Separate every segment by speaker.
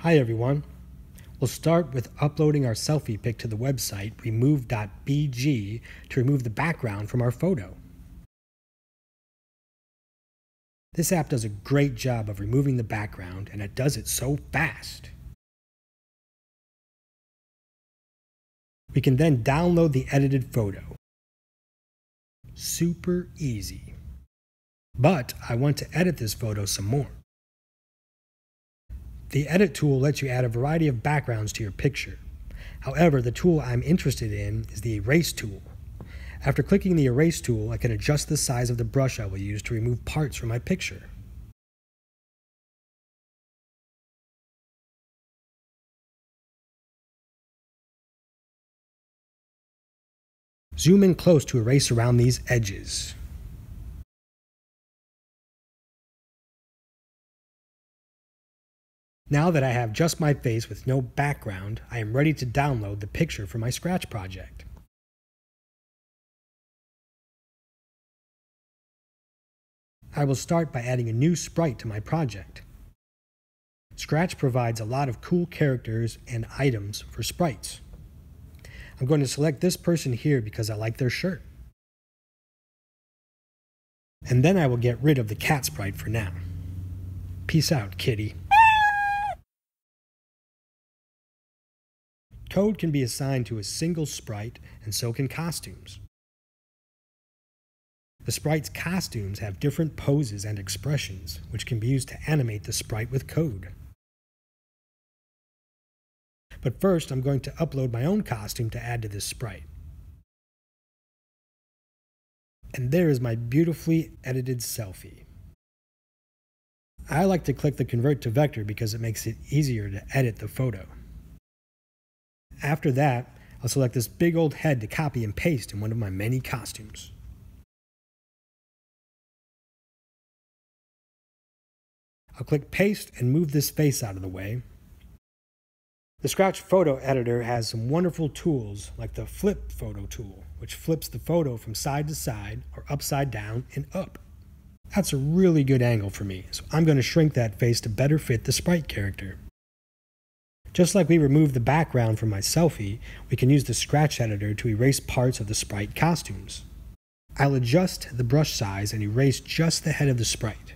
Speaker 1: Hi everyone. We'll start with uploading our selfie pic to the website remove.bg to remove the background from our photo. This app does a great job of removing the background and it does it so fast. We can then download the edited photo. Super easy. But I want to edit this photo some more. The Edit tool lets you add a variety of backgrounds to your picture. However, the tool I'm interested in is the Erase tool. After clicking the Erase tool, I can adjust the size of the brush I will use to remove parts from my picture. Zoom in close to erase around these edges. Now that I have just my face with no background, I am ready to download the picture for my Scratch project. I will start by adding a new sprite to my project. Scratch provides a lot of cool characters and items for sprites. I'm going to select this person here because I like their shirt. And then I will get rid of the cat sprite for now. Peace out, kitty. Code can be assigned to a single sprite, and so can costumes. The sprite's costumes have different poses and expressions, which can be used to animate the sprite with code. But first, I'm going to upload my own costume to add to this sprite. And there is my beautifully edited selfie. I like to click the convert to vector because it makes it easier to edit the photo. After that, I'll select this big old head to copy and paste in one of my many costumes. I'll click paste and move this face out of the way. The Scratch Photo Editor has some wonderful tools like the Flip Photo tool, which flips the photo from side to side or upside down and up. That's a really good angle for me, so I'm going to shrink that face to better fit the sprite character. Just like we removed the background from my selfie, we can use the Scratch Editor to erase parts of the sprite costumes. I'll adjust the brush size and erase just the head of the sprite.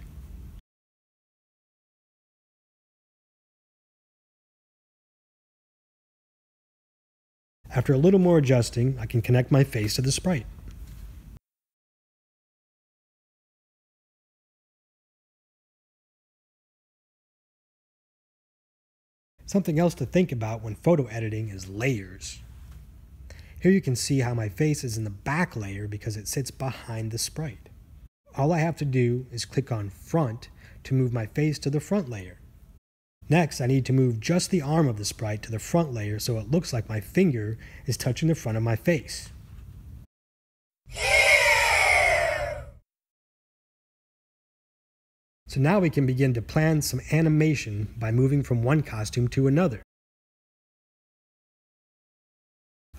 Speaker 1: After a little more adjusting, I can connect my face to the sprite. Something else to think about when photo editing is layers. Here you can see how my face is in the back layer because it sits behind the sprite. All I have to do is click on front to move my face to the front layer. Next, I need to move just the arm of the sprite to the front layer so it looks like my finger is touching the front of my face. So now we can begin to plan some animation by moving from one costume to another.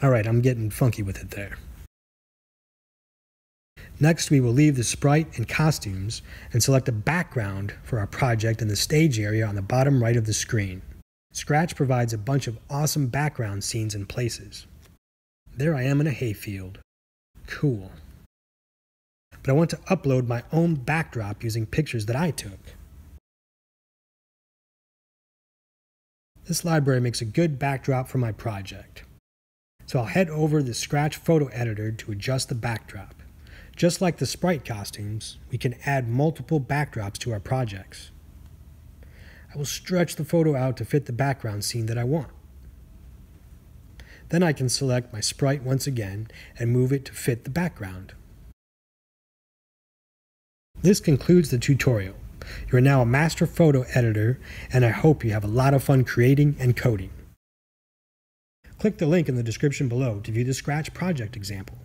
Speaker 1: Alright, I'm getting funky with it there. Next, we will leave the sprite and costumes and select a background for our project in the stage area on the bottom right of the screen. Scratch provides a bunch of awesome background scenes and places. There I am in a hayfield. Cool but I want to upload my own backdrop using pictures that I took. This library makes a good backdrop for my project. So I'll head over the Scratch Photo Editor to adjust the backdrop. Just like the sprite costumes, we can add multiple backdrops to our projects. I will stretch the photo out to fit the background scene that I want. Then I can select my sprite once again and move it to fit the background. This concludes the tutorial. You are now a master photo editor, and I hope you have a lot of fun creating and coding. Click the link in the description below to view the Scratch project example.